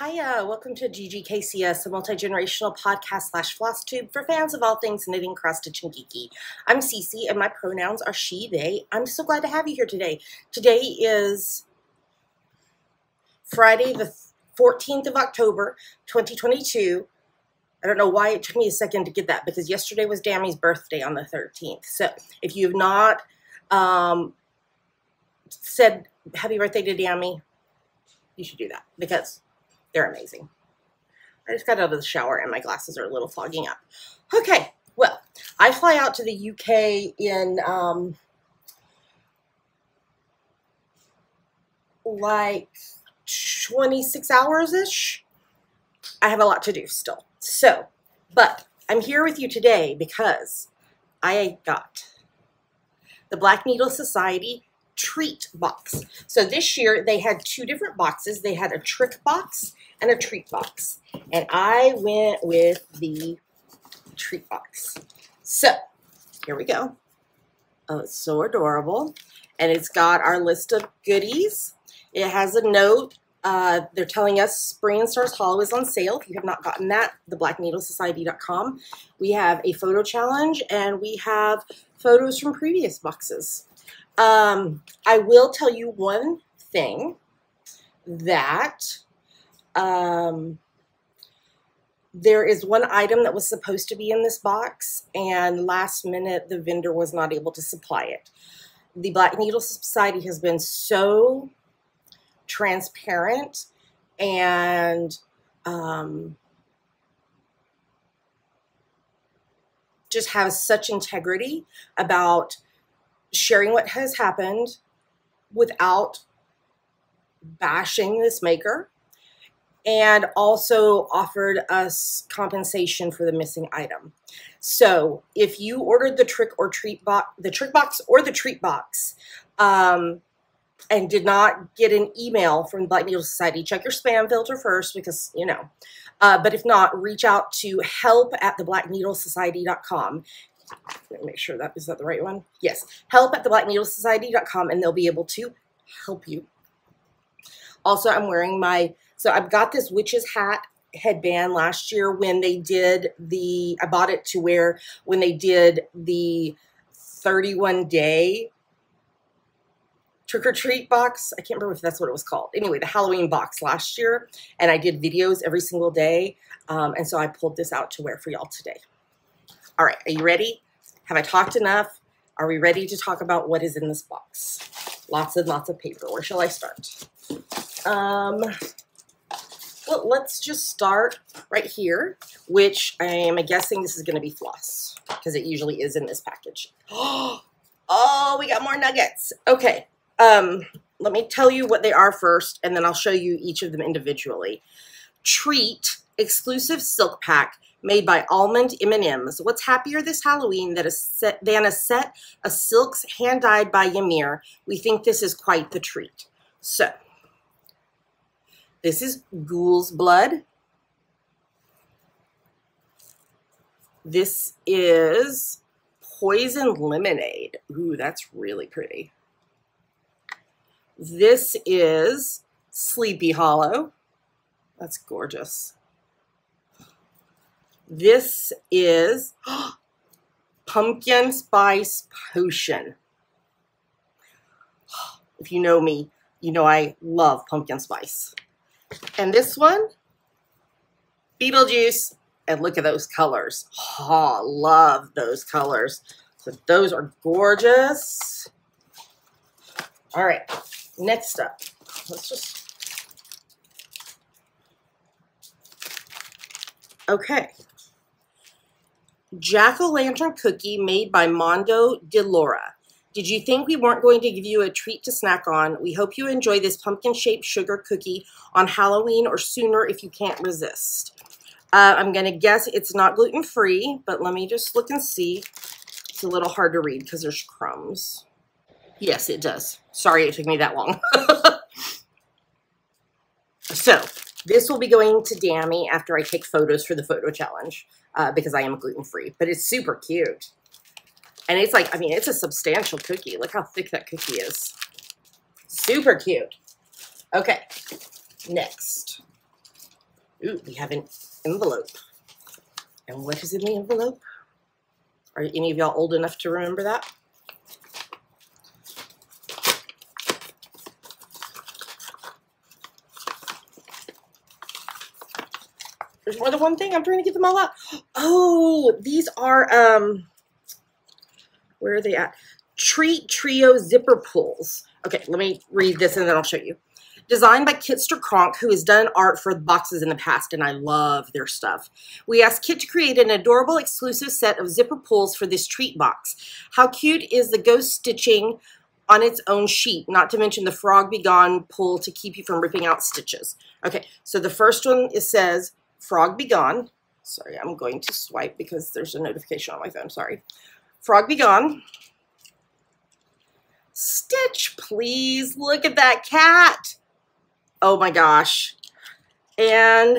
Hiya, welcome to GGKCS, a multi-generational podcast slash floss tube for fans of all things knitting, cross stitch, and geeky. I'm Cece, and my pronouns are she, they. I'm so glad to have you here today. Today is Friday, the 14th of October, 2022. I don't know why it took me a second to get that because yesterday was Dami's birthday on the 13th. So if you have not um, said happy birthday to Dammy, you should do that because they're amazing. I just got out of the shower and my glasses are a little fogging up. Okay, well, I fly out to the UK in um, like 26 hours-ish. I have a lot to do still. So, but I'm here with you today because I got the Black Needle Society treat box. So this year they had two different boxes. They had a trick box and a treat box. And I went with the treat box. So here we go. Oh, it's so adorable. And it's got our list of goodies. It has a note uh, they're telling us Spring and Stars Hollow is on sale. If you have not gotten that, theblackneedlesociety.com. We have a photo challenge and we have photos from previous boxes. Um, I will tell you one thing that um, there is one item that was supposed to be in this box and last minute the vendor was not able to supply it. The Black Needle Society has been so transparent and um, just has such integrity about sharing what has happened without bashing this maker and also offered us compensation for the missing item. So if you ordered the trick or treat box, the trick box or the treat box, um, and did not get an email from Black Needle Society, check your spam filter first because, you know. Uh, but if not, reach out to help at theblackneedlesociety.com. Make sure that is that the right one. Yes, help at the black needle theblackneedlesociety.com and they'll be able to help you. Also, I'm wearing my, so I've got this witch's hat headband last year when they did the, I bought it to wear when they did the 31 day trick or treat box. I can't remember if that's what it was called. Anyway, the Halloween box last year, and I did videos every single day. Um, and so I pulled this out to wear for y'all today. All right, are you ready? Have I talked enough? Are we ready to talk about what is in this box? Lots and lots of paper. Where shall I start? Um, well, let's just start right here, which I am guessing this is going to be floss because it usually is in this package. Oh, we got more nuggets. Okay, um, let me tell you what they are first, and then I'll show you each of them individually. Treat exclusive silk pack made by Almond M&M's. What's happier this Halloween than a set, than a set of silks hand-dyed by Ymir? We think this is quite the treat. So, this is Ghoul's Blood. This is Poison Lemonade. Ooh, that's really pretty. This is Sleepy Hollow. That's gorgeous. This is Pumpkin Spice Potion. If you know me, you know I love pumpkin spice. And this one, Beetlejuice. And look at those colors. Oh, love those colors. So those are gorgeous. All right. Next up, let's just, okay. Jack-o'-lantern cookie made by Mondo de Laura. Did you think we weren't going to give you a treat to snack on? We hope you enjoy this pumpkin-shaped sugar cookie on Halloween or sooner if you can't resist. Uh, I'm going to guess it's not gluten-free, but let me just look and see. It's a little hard to read because there's crumbs. Yes, it does. Sorry it took me that long. so this will be going to Dami after I take photos for the photo challenge uh, because I am gluten-free. But it's super cute. And it's like, I mean, it's a substantial cookie. Look how thick that cookie is. Super cute. Okay, next. Ooh, we have an envelope. And what is in the envelope? Are any of y'all old enough to remember that? There's more than one thing. I'm trying to get them all out. Oh, these are, um, where are they at? Treat Trio zipper pulls. Okay, let me read this and then I'll show you. Designed by Kitster Kronk, who has done art for boxes in the past, and I love their stuff. We asked Kit to create an adorable exclusive set of zipper pulls for this treat box. How cute is the ghost stitching on its own sheet, not to mention the frog be gone pull to keep you from ripping out stitches. Okay, so the first one, it says, Frog Be Gone. Sorry, I'm going to swipe because there's a notification on my phone. Sorry. Frog Be Gone. Stitch, please. Look at that cat. Oh my gosh. And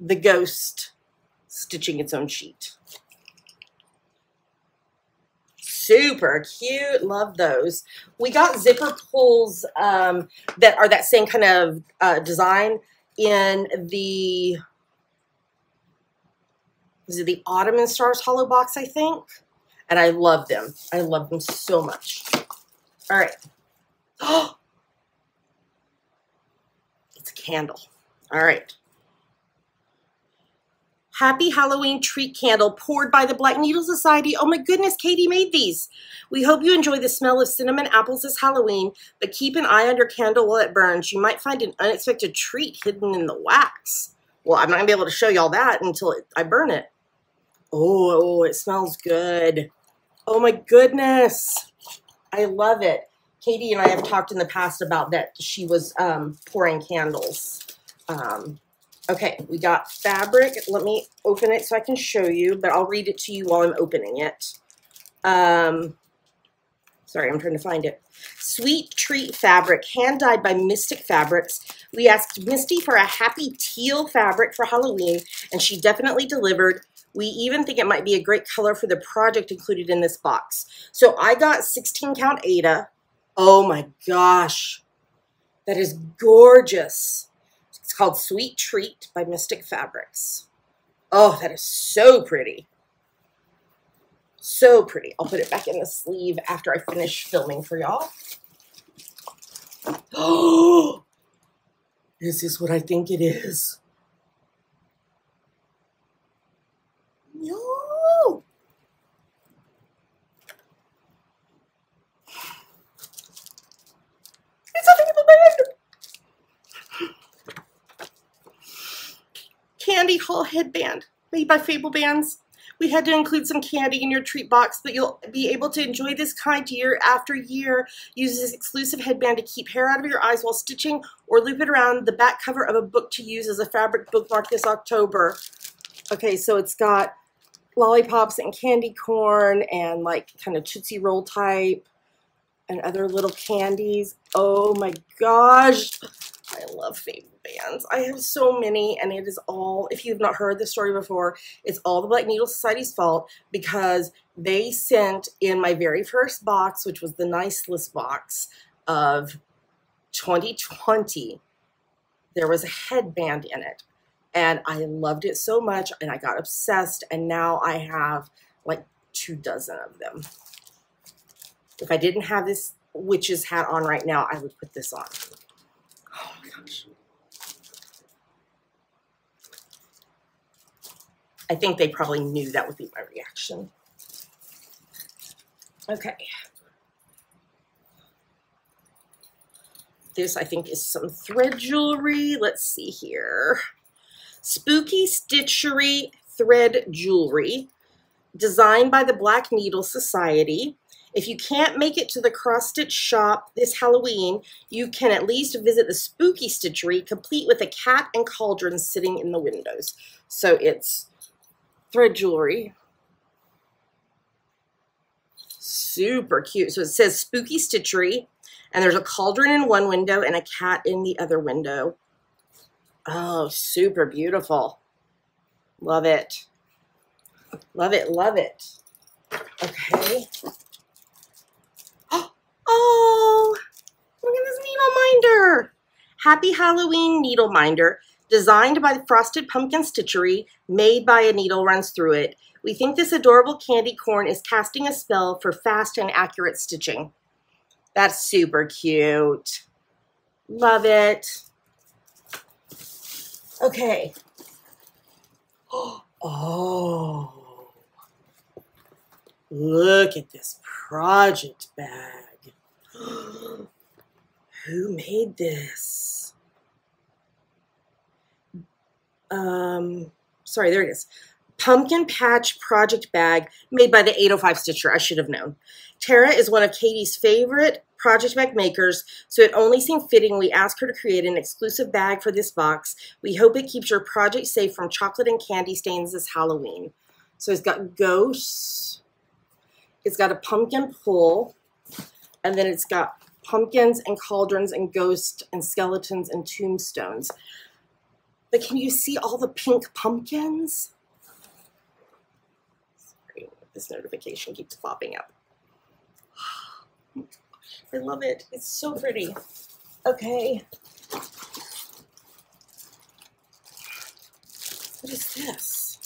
the ghost stitching its own sheet. Super cute. Love those. We got zipper pulls um, that are that same kind of uh, design in the is it the and Stars Hollow Box, I think? And I love them. I love them so much. All right. Oh, it's a candle. All right. Happy Halloween treat candle poured by the Black Needle Society. Oh my goodness, Katie made these. We hope you enjoy the smell of cinnamon apples this Halloween, but keep an eye on your candle while it burns. You might find an unexpected treat hidden in the wax. Well, I'm not to be able to show y'all that until it, I burn it. Oh, it smells good. Oh my goodness. I love it. Katie and I have talked in the past about that she was um, pouring candles. Um, Okay, we got fabric. Let me open it so I can show you, but I'll read it to you while I'm opening it. Um, sorry, I'm trying to find it. Sweet Treat Fabric, hand-dyed by Mystic Fabrics. We asked Misty for a happy teal fabric for Halloween, and she definitely delivered. We even think it might be a great color for the project included in this box. So I got 16 count Aida. Oh my gosh, that is gorgeous called Sweet Treat by Mystic Fabrics. Oh, that is so pretty. So pretty. I'll put it back in the sleeve after I finish filming for y'all. Oh, this is what I think it is. Yo! It's a people band! Candy Hall headband made by Fable Bands. We had to include some candy in your treat box, but you'll be able to enjoy this kind year after year. Use this exclusive headband to keep hair out of your eyes while stitching or loop it around the back cover of a book to use as a fabric bookmark this October. Okay, so it's got lollipops and candy corn and like kind of Tootsie Roll type and other little candies. Oh my gosh. I love Fable bands. I have so many, and it is all, if you've not heard this story before, it's all the Black Needle Society's fault because they sent in my very first box, which was the Nice List box of 2020, there was a headband in it. And I loved it so much, and I got obsessed, and now I have like two dozen of them. If I didn't have this witch's hat on right now, I would put this on. I think they probably knew that would be my reaction. Okay. This, I think, is some thread jewelry. Let's see here. Spooky Stitchery Thread Jewelry, designed by the Black Needle Society. If you can't make it to the cross stitch shop this Halloween, you can at least visit the Spooky Stitchery, complete with a cat and cauldron sitting in the windows. So it's thread jewelry. Super cute. So it says Spooky Stitchery, and there's a cauldron in one window and a cat in the other window. Oh, super beautiful. Love it. Love it, love it. Okay. Oh, look at this needle minder. Happy Halloween Needle Minder, designed by Frosted Pumpkin Stitchery, made by a needle runs through it. We think this adorable candy corn is casting a spell for fast and accurate stitching. That's super cute. Love it. Okay. Oh, look at this project bag. Oh. Who made this? Um, sorry, there it is. Pumpkin Patch Project Bag made by the 805 Stitcher. I should have known. Tara is one of Katie's favorite project bag makers, so it only seemed fitting we asked her to create an exclusive bag for this box. We hope it keeps your project safe from chocolate and candy stains this Halloween. So it's got ghosts, it's got a pumpkin pull, and then it's got pumpkins and cauldrons and ghosts and skeletons and tombstones. But can you see all the pink pumpkins? This notification keeps popping up. I love it. It's so pretty. Okay. What is this?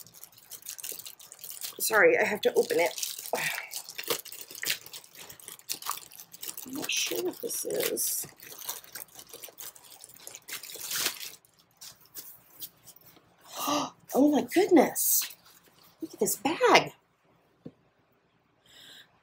Sorry, I have to open it. I'm not what this is. Oh my goodness. Look at this bag.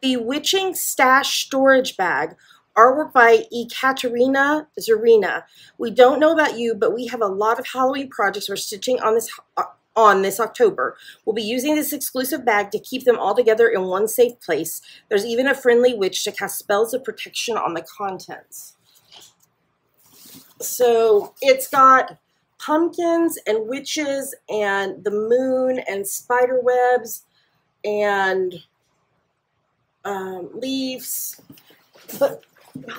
Bewitching Stash Storage Bag. Artwork by Ekaterina Zarina. We don't know about you, but we have a lot of Halloween projects we're stitching on this uh, on this October. We'll be using this exclusive bag to keep them all together in one safe place. There's even a friendly witch to cast spells of protection on the contents. So it's got pumpkins and witches and the moon and spider webs and um, leaves. But,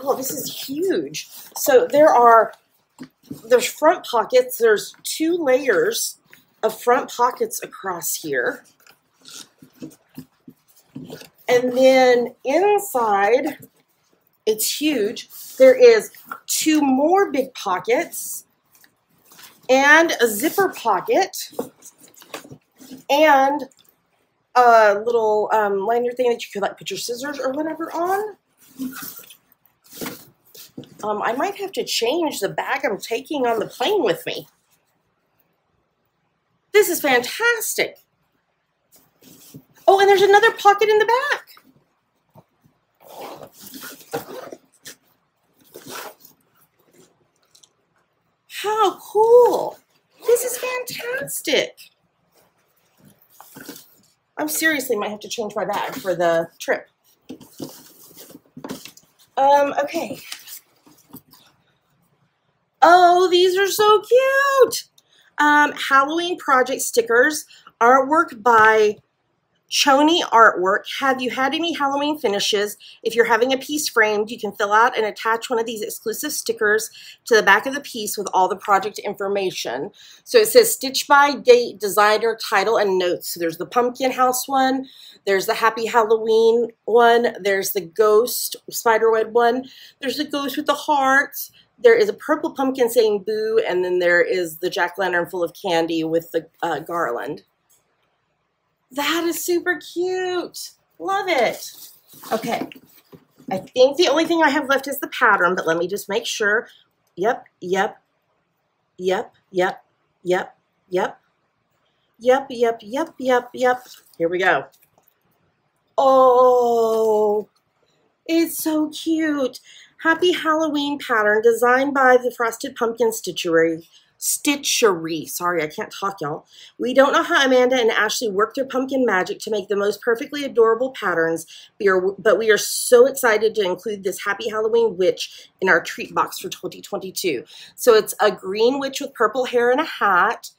oh, this is huge. So there are, there's front pockets. There's two layers of front pockets across here. And then inside, it's huge. There is two more big pockets and a zipper pocket and a little um, thing that you could like put your scissors or whatever on. Um, I might have to change the bag I'm taking on the plane with me. This is fantastic. Oh, and there's another pocket in the back. How cool. This is fantastic. I'm seriously might have to change my bag for the trip. Um, okay. Oh, these are so cute. Um, Halloween project stickers, artwork by Choni artwork. Have you had any Halloween finishes? If you're having a piece framed, you can fill out and attach one of these exclusive stickers to the back of the piece with all the project information. So it says stitch by date, designer, title, and notes. So there's the pumpkin house one, there's the happy Halloween one, there's the ghost spiderweb one, there's the ghost with the hearts, there is a purple pumpkin saying boo, and then there is the jack-lantern full of candy with the uh, garland. That is super cute. Love it. Okay. I think the only thing I have left is the pattern, but let me just make sure. Yep, yep, yep, yep, yep, yep, yep, yep, yep, yep, yep. Here we go. Oh, it's so cute. Happy Halloween pattern designed by the Frosted Pumpkin Stitchery. Stitchery. Sorry, I can't talk, y'all. We don't know how Amanda and Ashley worked their pumpkin magic to make the most perfectly adorable patterns, but we are so excited to include this Happy Halloween witch in our treat box for 2022. So it's a green witch with purple hair and a hat.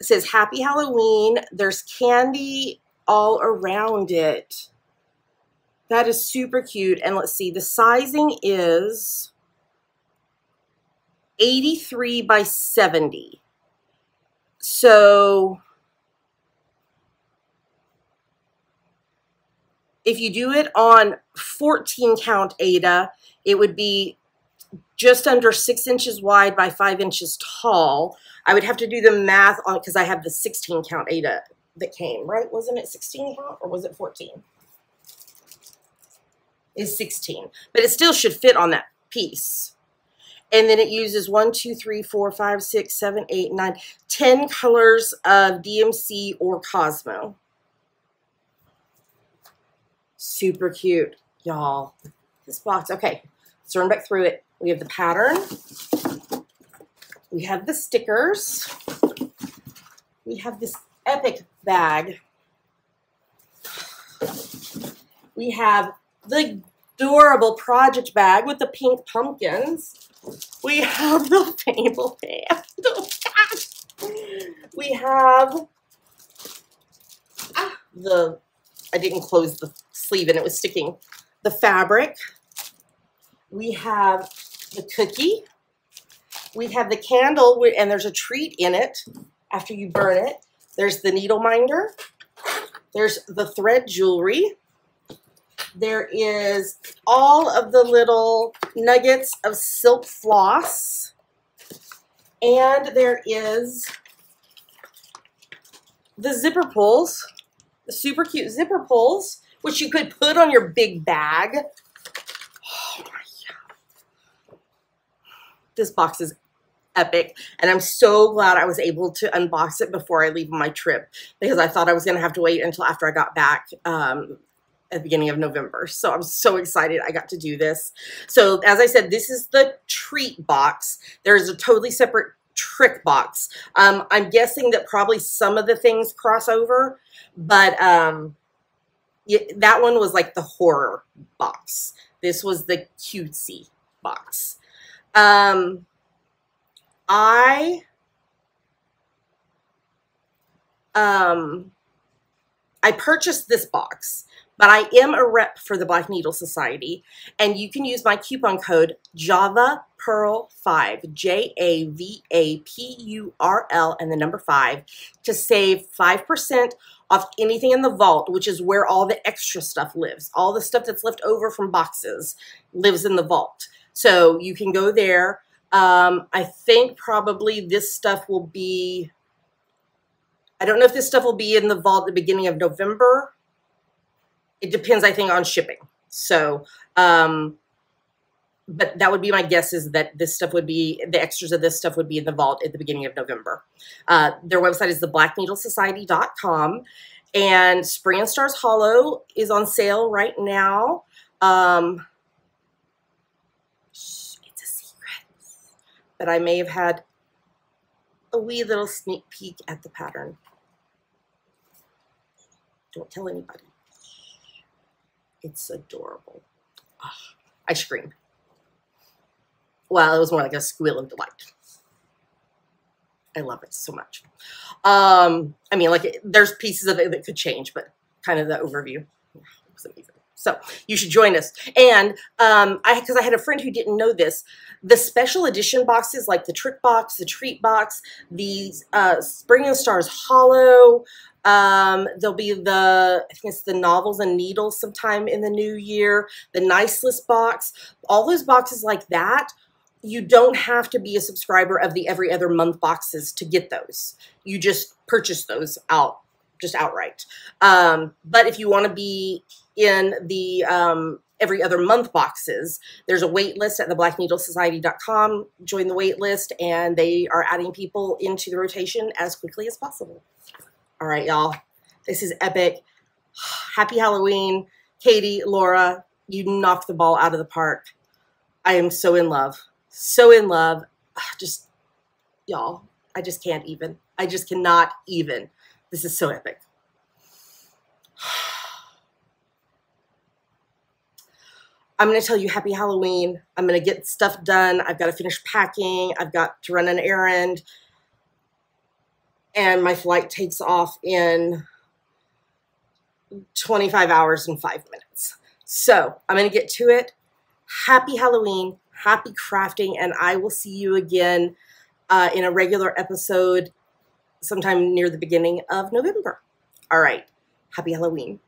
It says Happy Halloween. There's candy all around it. That is super cute. And let's see, the sizing is 83 by 70. So if you do it on 14 count Aida, it would be just under six inches wide by five inches tall. I would have to do the math on it because I have the 16 count Aida that came, right? Wasn't it 16 count or was it 14? Is 16, but it still should fit on that piece. And then it uses one, two, three, four, five, six, seven, eight, nine, ten colors of DMC or Cosmo. Super cute, y'all. This box, okay, let's run back through it. We have the pattern. We have the stickers. We have this epic bag. We have the adorable project bag with the pink pumpkins. We have the Fable band. Oh, we have ah, the, I didn't close the sleeve and it was sticking, the fabric. We have the cookie. We have the candle and there's a treat in it after you burn it. There's the needle minder. There's the thread jewelry. There is all of the little nuggets of silk floss. And there is the zipper pulls, the super cute zipper pulls, which you could put on your big bag. This box is epic. And I'm so glad I was able to unbox it before I leave my trip because I thought I was going to have to wait until after I got back um, at the beginning of November. So I'm so excited I got to do this. So as I said, this is the treat box. There's a totally separate trick box. Um, I'm guessing that probably some of the things cross over, but um, that one was like the horror box. This was the cutesy box. Um, I um, I purchased this box but I am a rep for the Black Needle Society, and you can use my coupon code Java Pearl 5 J A V A P U R L and the number 5 to save 5% off anything in the vault, which is where all the extra stuff lives. All the stuff that's left over from boxes lives in the vault. So you can go there. Um, I think probably this stuff will be, I don't know if this stuff will be in the vault at the beginning of November it depends, I think, on shipping. So, um, but that would be my guess is that this stuff would be, the extras of this stuff would be in the vault at the beginning of November. Uh, their website is theblackneedlesociety.com and Spring and Stars Hollow is on sale right now. Um, it's a secret, but I may have had a wee little sneak peek at the pattern. Don't tell anybody. It's adorable. Oh, I screamed. Well, it was more like a squeal of delight. I love it so much. Um, I mean, like, there's pieces of it that could change, but kind of the overview It was amazing. So you should join us. And um, I, because I had a friend who didn't know this, the special edition boxes like the trick box, the treat box, the uh, Spring and Stars Hollow, um, there'll be the, I think it's the novels and needles sometime in the new year, the nice list box, all those boxes like that. You don't have to be a subscriber of the every other month boxes to get those. You just purchase those out, just outright. Um, but if you want to be in the um, every other month boxes. There's a wait list at theblackneedlesociety.com. Join the wait list, and they are adding people into the rotation as quickly as possible. All right, y'all. This is epic. Happy Halloween. Katie, Laura, you knocked the ball out of the park. I am so in love. So in love. Just, y'all, I just can't even. I just cannot even. This is so epic. I'm going to tell you happy Halloween. I'm going to get stuff done. I've got to finish packing. I've got to run an errand and my flight takes off in 25 hours and five minutes. So I'm going to get to it. Happy Halloween, happy crafting, and I will see you again uh, in a regular episode sometime near the beginning of November. All right. Happy Halloween.